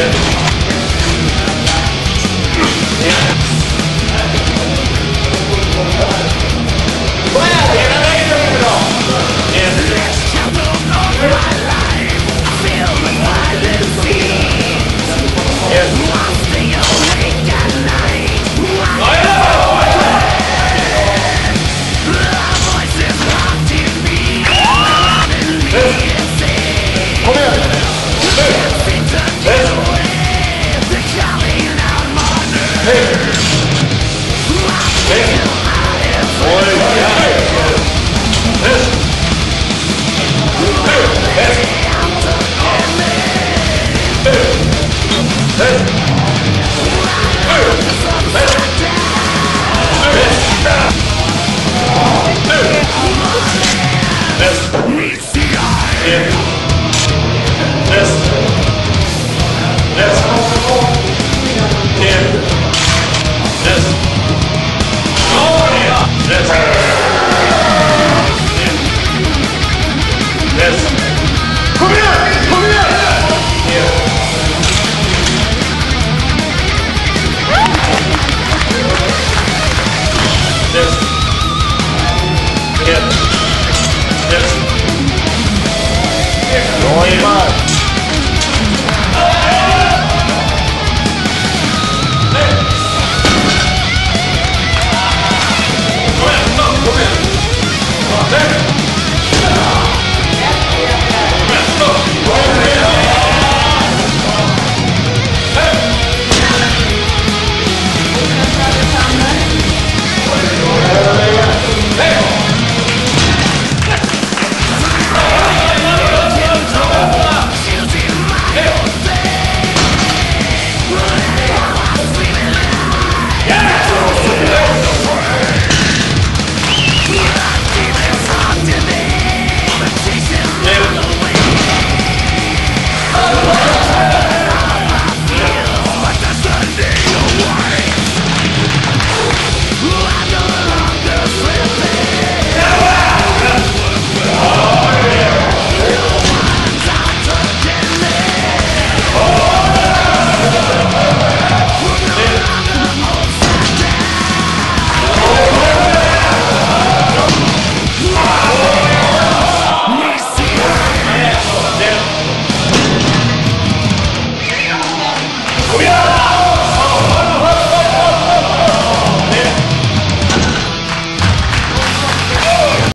it. Boy. Going back.